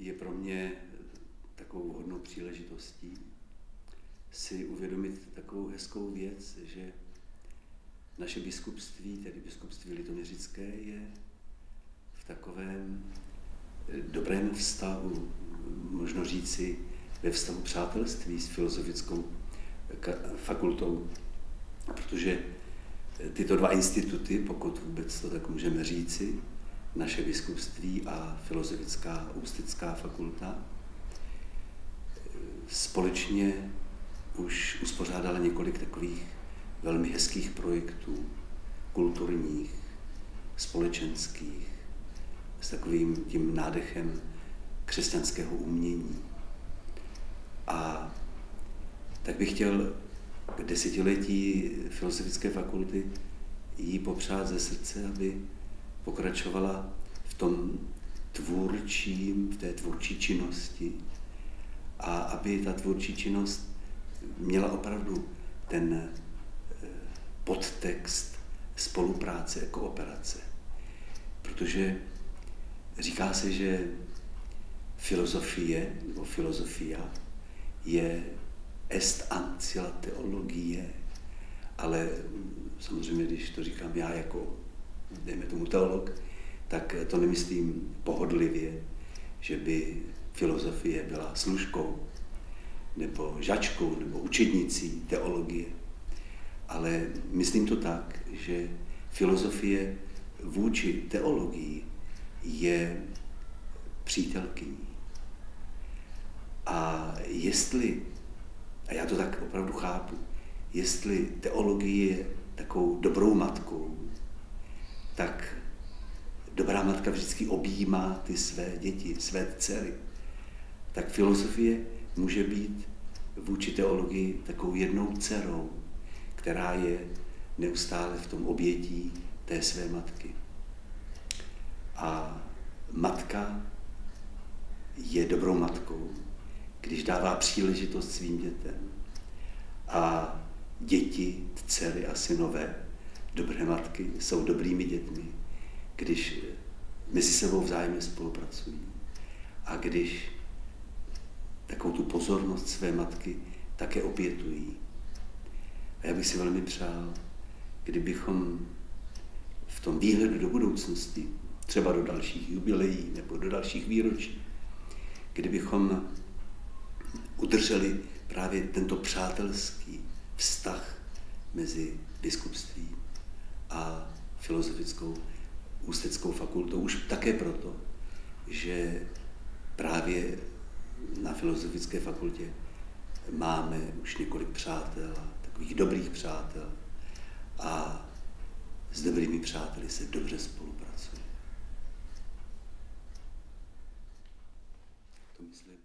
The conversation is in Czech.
je pro mě takovou hodnou příležitostí si uvědomit takovou hezkou věc, že naše biskupství, tedy biskupství litoměřické, je v takovém eh, dobrém vztahu, možno říci ve vztahu přátelství s filozofickou fakultou, protože eh, tyto dva instituty, pokud vůbec to tak můžeme říci, naše biskupství a filozofická ústická fakulta, eh, společně už uspořádala několik takových velmi hezkých projektů, kulturních, společenských, s takovým tím nádechem křesťanského umění. A tak bych chtěl k desetiletí Filozofické fakulty jí popřát ze srdce, aby pokračovala v tom tvůrčím, v té tvůrčí činnosti a aby ta tvůrčí činnost měla opravdu ten eh, podtext spolupráce, kooperace. Protože říká se, že filozofie nebo filozofia je est ancilla teologie, ale samozřejmě, když to říkám já jako, dejme tomu teolog, tak to nemyslím pohodlivě, že by filozofie byla služkou nebo žačkou nebo učednicí teologie. Ale myslím to tak, že filozofie vůči teologii je přítelkyní. A jestli, a já to tak opravdu chápu, jestli teologie je takovou dobrou matkou, tak dobrá matka vždycky objímá ty své děti, své dcery. Tak filozofie může být vůči teologii takovou jednou dcerou, která je neustále v tom obětí té své matky. A matka je dobrou matkou, když dává příležitost svým dětem. A děti, dcery a synové, dobré matky, jsou dobrými dětmi, když mezi sebou vzájemně spolupracují. A když takovou tu pozornost své matky také opětují. A já bych si velmi přál, kdybychom v tom výhledu do budoucnosti, třeba do dalších jubileí nebo do dalších výročí, kdybychom udrželi právě tento přátelský vztah mezi biskupstvím a filozofickou ústeckou fakultou už také proto, že právě na filozofické fakultě máme už několik přátel, takových dobrých přátel a s dobrými přáteli se dobře spolupracuje. To myslím.